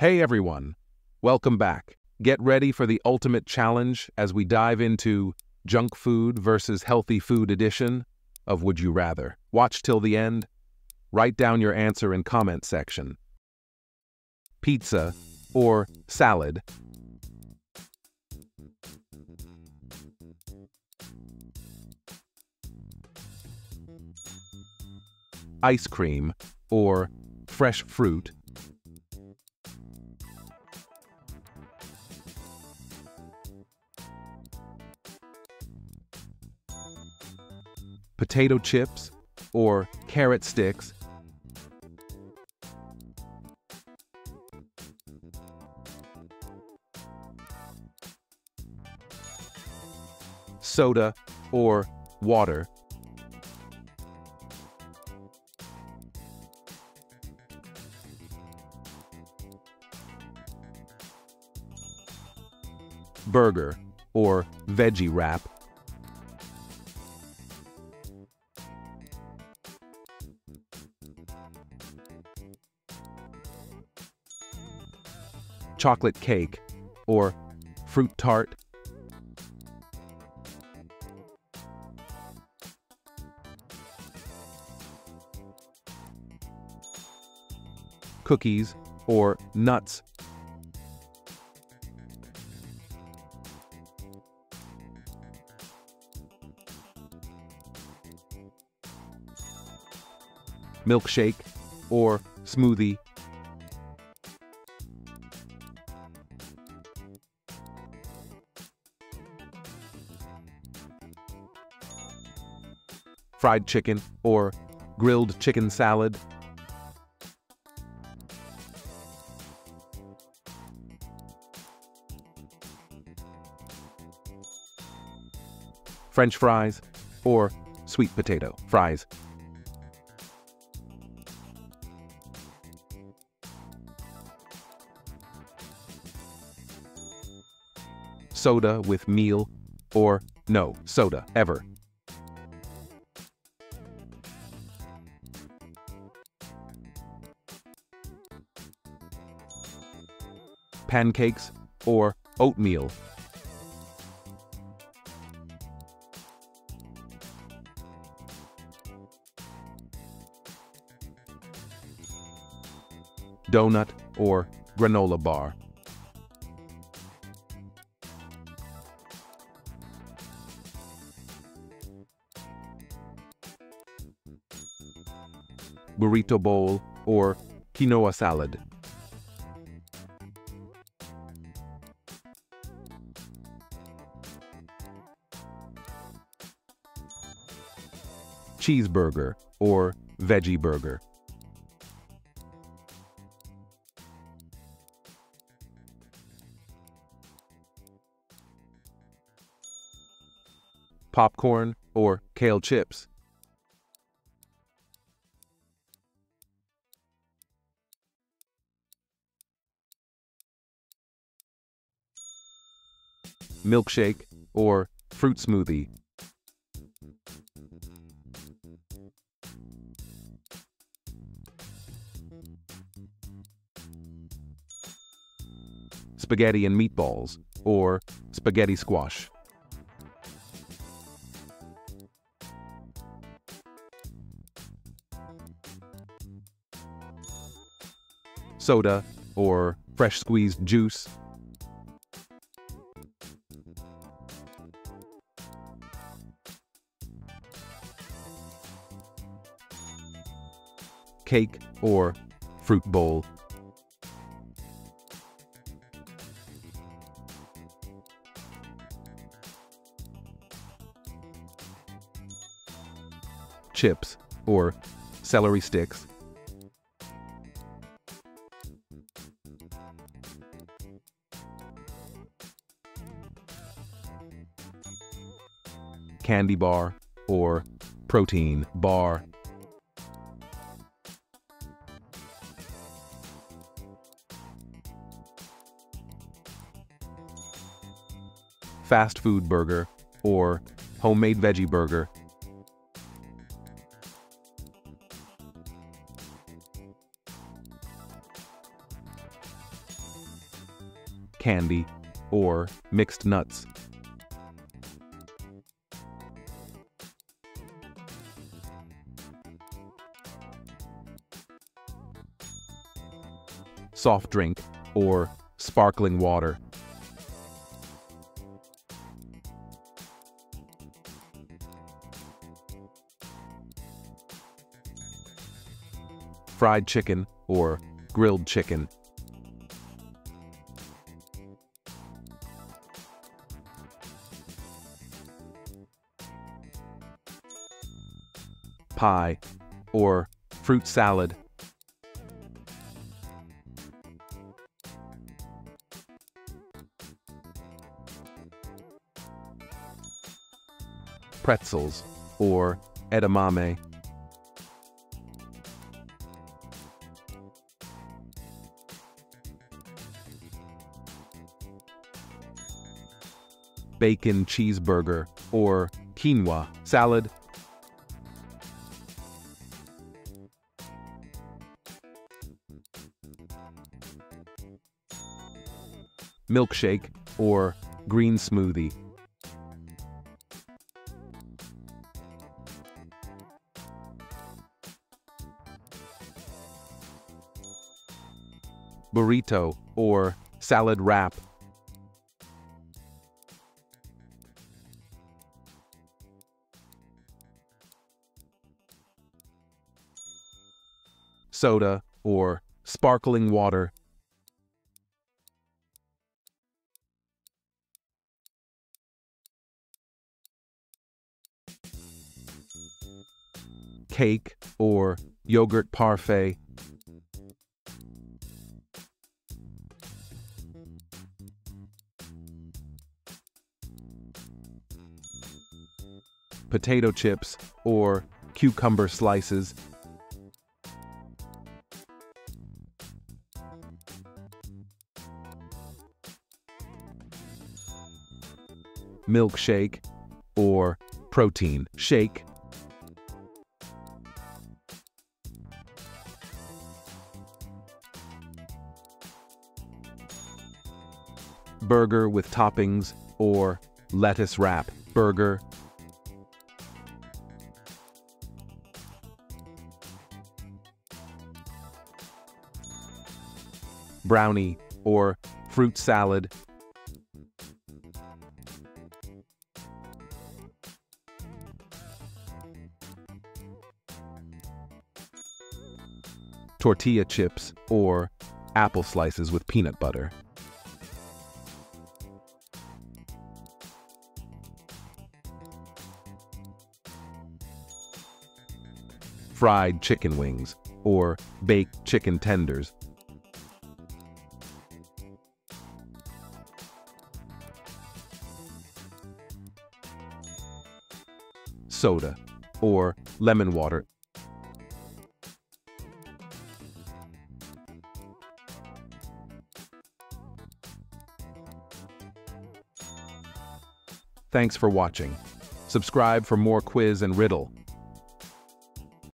Hey everyone, welcome back. Get ready for the ultimate challenge as we dive into junk food versus healthy food edition of Would You Rather. Watch till the end. Write down your answer in comment section. Pizza or salad? Ice cream or fresh fruit? Potato chips, or carrot sticks, soda, or water. Burger, or veggie wrap. Chocolate cake, or fruit tart. Cookies or nuts. Milkshake or smoothie. Fried chicken, or grilled chicken salad. French fries, or sweet potato fries. Soda with meal, or no soda ever. Pancakes, or oatmeal. Donut or granola bar. Burrito bowl or quinoa salad. Cheeseburger, or veggie burger. Popcorn or kale chips. Milkshake or fruit smoothie. Spaghetti and meatballs, or spaghetti squash. Soda, or fresh squeezed juice. Cake, or fruit bowl. Chips, or celery sticks. Candy bar, or protein bar. Fast food burger, or homemade veggie burger candy, or mixed nuts. Soft drink, or sparkling water. Fried chicken, or grilled chicken. Pie, or fruit salad. Pretzels, or edamame. Bacon cheeseburger, or quinoa salad milkshake, or green smoothie. Burrito, or salad wrap. Soda, or sparkling water. cake or yogurt parfait. Potato chips or cucumber slices. Milkshake or protein shake. burger with toppings, or lettuce wrap burger. Brownie or fruit salad. Tortilla chips or apple slices with peanut butter. fried chicken wings, or baked chicken tenders. Soda, or lemon water. Thanks for watching. Subscribe for more quiz and riddle.